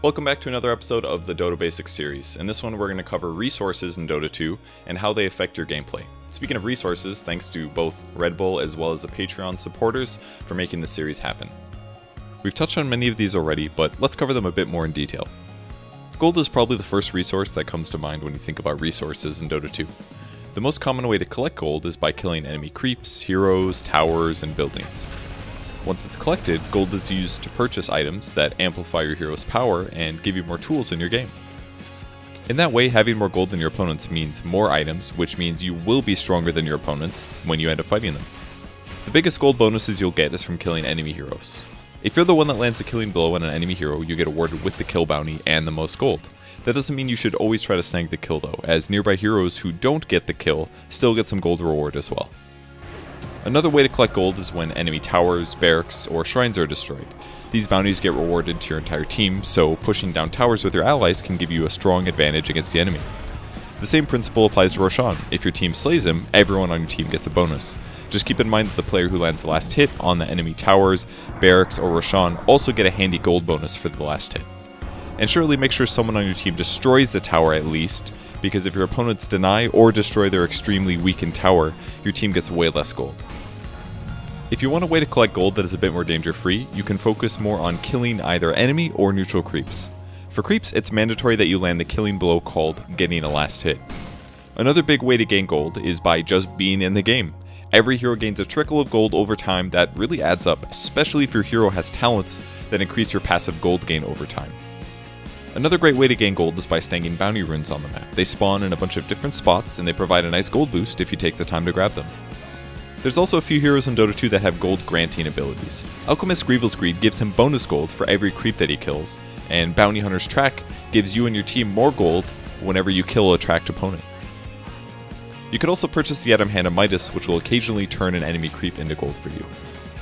Welcome back to another episode of the Dota Basics series. In this one, we're going to cover resources in Dota 2 and how they affect your gameplay. Speaking of resources, thanks to both Red Bull as well as the Patreon supporters for making this series happen. We've touched on many of these already, but let's cover them a bit more in detail. Gold is probably the first resource that comes to mind when you think about resources in Dota 2. The most common way to collect gold is by killing enemy creeps, heroes, towers, and buildings. Once it's collected, gold is used to purchase items that amplify your hero's power and give you more tools in your game. In that way, having more gold than your opponents means more items, which means you will be stronger than your opponents when you end up fighting them. The biggest gold bonuses you'll get is from killing enemy heroes. If you're the one that lands a killing blow on an enemy hero, you get awarded with the kill bounty and the most gold. That doesn't mean you should always try to snag the kill though, as nearby heroes who don't get the kill still get some gold reward as well. Another way to collect gold is when enemy towers, barracks, or shrines are destroyed. These bounties get rewarded to your entire team, so pushing down towers with your allies can give you a strong advantage against the enemy. The same principle applies to Roshan. If your team slays him, everyone on your team gets a bonus. Just keep in mind that the player who lands the last hit on the enemy towers, barracks, or Roshan also get a handy gold bonus for the last hit. And surely make sure someone on your team destroys the tower at least, because if your opponents deny or destroy their extremely weakened tower, your team gets way less gold. If you want a way to collect gold that is a bit more danger free, you can focus more on killing either enemy or neutral creeps. For creeps, it's mandatory that you land the killing blow called getting a last hit. Another big way to gain gold is by just being in the game. Every hero gains a trickle of gold over time that really adds up, especially if your hero has talents that increase your passive gold gain over time. Another great way to gain gold is by stacking bounty runes on the map. They spawn in a bunch of different spots and they provide a nice gold boost if you take the time to grab them. There's also a few heroes in Dota 2 that have gold granting abilities. Alchemist Greevil's Greed gives him bonus gold for every creep that he kills, and Bounty Hunter's Track gives you and your team more gold whenever you kill a tracked opponent. You could also purchase the item Hand of Midas, which will occasionally turn an enemy creep into gold for you.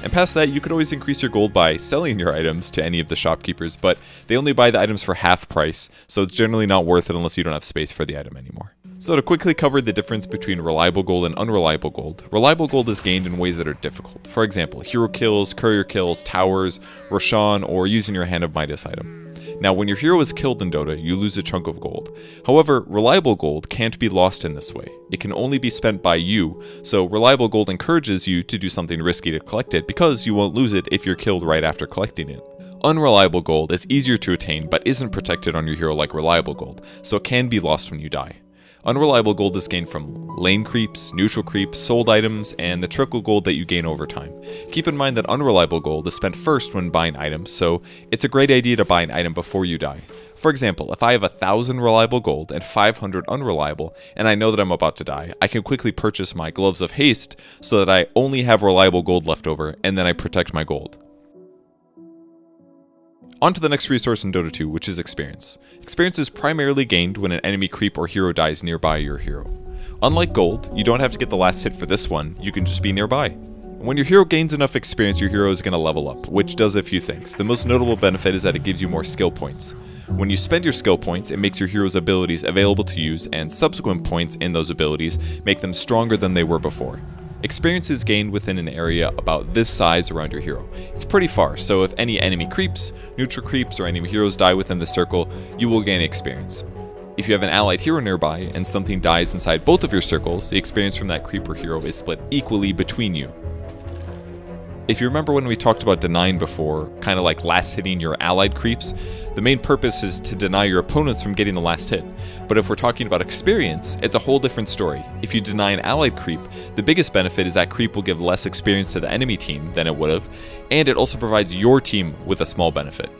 And past that, you could always increase your gold by selling your items to any of the shopkeepers, but they only buy the items for half price, so it's generally not worth it unless you don't have space for the item anymore. So to quickly cover the difference between reliable gold and unreliable gold, reliable gold is gained in ways that are difficult. For example, hero kills, courier kills, towers, Roshan, or using your Hand of Midas item. Now, when your hero is killed in Dota, you lose a chunk of gold. However, reliable gold can't be lost in this way. It can only be spent by you, so reliable gold encourages you to do something risky to collect it because you won't lose it if you're killed right after collecting it. Unreliable gold is easier to attain but isn't protected on your hero like reliable gold, so it can be lost when you die. Unreliable gold is gained from lane creeps, neutral creeps, sold items, and the trickle gold that you gain over time. Keep in mind that unreliable gold is spent first when buying items, so it's a great idea to buy an item before you die. For example, if I have 1000 reliable gold and 500 unreliable, and I know that I'm about to die, I can quickly purchase my Gloves of Haste so that I only have reliable gold left over, and then I protect my gold. On to the next resource in Dota 2, which is experience. Experience is primarily gained when an enemy creep or hero dies nearby your hero. Unlike gold, you don't have to get the last hit for this one, you can just be nearby. When your hero gains enough experience, your hero is going to level up, which does a few things. The most notable benefit is that it gives you more skill points. When you spend your skill points, it makes your hero's abilities available to use, and subsequent points in those abilities make them stronger than they were before. Experience is gained within an area about this size around your hero. It's pretty far, so if any enemy creeps, neutral creeps, or enemy heroes die within the circle, you will gain experience. If you have an allied hero nearby and something dies inside both of your circles, the experience from that creeper hero is split equally between you. If you remember when we talked about denying before, kind of like last hitting your allied creeps, the main purpose is to deny your opponents from getting the last hit. But if we're talking about experience, it's a whole different story. If you deny an allied creep, the biggest benefit is that creep will give less experience to the enemy team than it would have, and it also provides your team with a small benefit.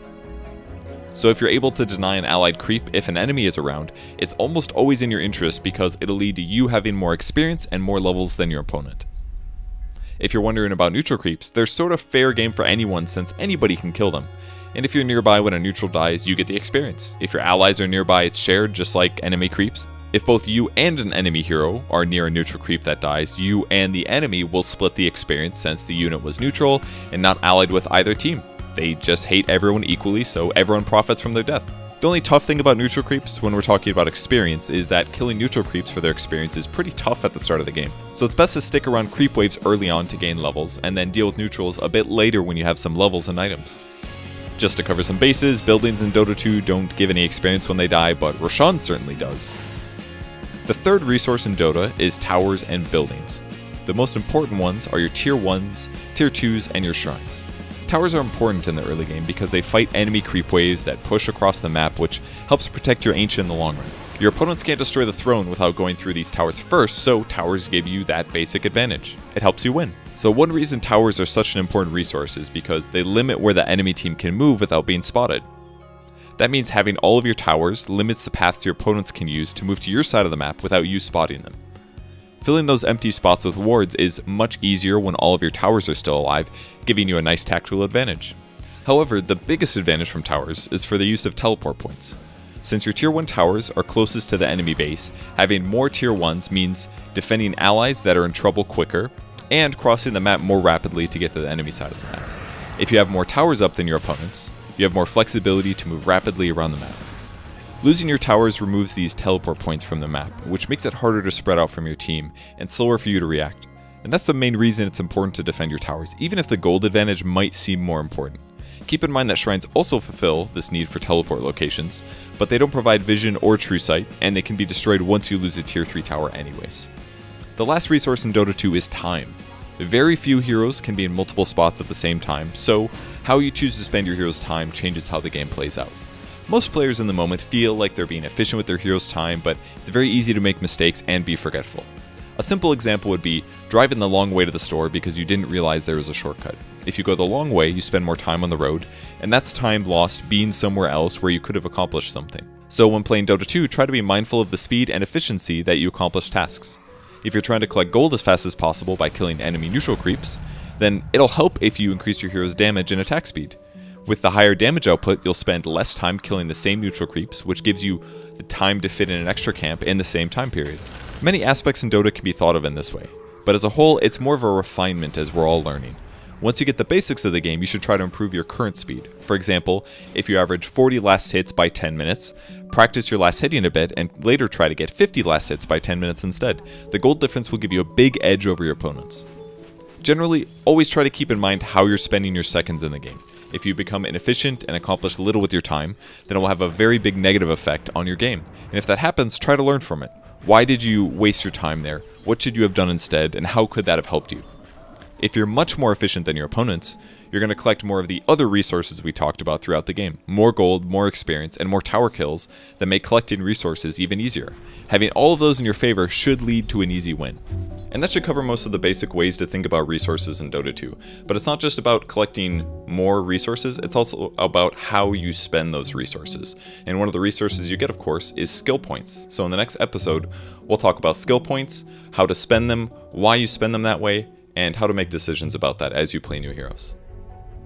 So if you're able to deny an allied creep if an enemy is around, it's almost always in your interest because it'll lead to you having more experience and more levels than your opponent. If you're wondering about neutral creeps, they're sort of fair game for anyone since anybody can kill them. And if you're nearby when a neutral dies, you get the experience. If your allies are nearby, it's shared just like enemy creeps. If both you and an enemy hero are near a neutral creep that dies, you and the enemy will split the experience since the unit was neutral and not allied with either team. They just hate everyone equally, so everyone profits from their death. The only tough thing about neutral creeps when we're talking about experience is that killing neutral creeps for their experience is pretty tough at the start of the game. So it's best to stick around creep waves early on to gain levels, and then deal with neutrals a bit later when you have some levels and items. Just to cover some bases, buildings in Dota 2 don't give any experience when they die, but Roshan certainly does. The third resource in Dota is towers and buildings. The most important ones are your tier 1s, tier 2s, and your shrines. Towers are important in the early game because they fight enemy creep waves that push across the map, which helps protect your ancient in the long run. Your opponents can't destroy the throne without going through these towers first, so towers give you that basic advantage. It helps you win. So one reason towers are such an important resource is because they limit where the enemy team can move without being spotted. That means having all of your towers limits the paths your opponents can use to move to your side of the map without you spotting them. Filling those empty spots with wards is much easier when all of your towers are still alive, giving you a nice tactical advantage. However, the biggest advantage from towers is for the use of teleport points. Since your tier 1 towers are closest to the enemy base, having more tier 1s means defending allies that are in trouble quicker, and crossing the map more rapidly to get to the enemy side of the map. If you have more towers up than your opponents, you have more flexibility to move rapidly around the map. Losing your towers removes these teleport points from the map, which makes it harder to spread out from your team, and slower for you to react. And that's the main reason it's important to defend your towers, even if the gold advantage might seem more important. Keep in mind that shrines also fulfill this need for teleport locations, but they don't provide vision or true sight, and they can be destroyed once you lose a tier 3 tower anyways. The last resource in Dota 2 is time. Very few heroes can be in multiple spots at the same time, so how you choose to spend your hero's time changes how the game plays out. Most players in the moment feel like they're being efficient with their hero's time, but it's very easy to make mistakes and be forgetful. A simple example would be driving the long way to the store because you didn't realize there was a shortcut. If you go the long way, you spend more time on the road, and that's time lost being somewhere else where you could have accomplished something. So when playing Dota 2, try to be mindful of the speed and efficiency that you accomplish tasks. If you're trying to collect gold as fast as possible by killing enemy neutral creeps, then it'll help if you increase your hero's damage and attack speed. With the higher damage output, you'll spend less time killing the same neutral creeps, which gives you the time to fit in an extra camp in the same time period. Many aspects in Dota can be thought of in this way, but as a whole, it's more of a refinement as we're all learning. Once you get the basics of the game, you should try to improve your current speed. For example, if you average 40 last hits by 10 minutes, practice your last hitting a bit and later try to get 50 last hits by 10 minutes instead. The gold difference will give you a big edge over your opponents. Generally, always try to keep in mind how you're spending your seconds in the game. If you become inefficient and accomplish little with your time, then it will have a very big negative effect on your game. And if that happens, try to learn from it. Why did you waste your time there? What should you have done instead, and how could that have helped you? If you're much more efficient than your opponents, you're going to collect more of the other resources we talked about throughout the game. More gold, more experience, and more tower kills that make collecting resources even easier. Having all of those in your favor should lead to an easy win. And that should cover most of the basic ways to think about resources in Dota 2. But it's not just about collecting more resources, it's also about how you spend those resources. And one of the resources you get, of course, is skill points. So in the next episode, we'll talk about skill points, how to spend them, why you spend them that way, and how to make decisions about that as you play new heroes.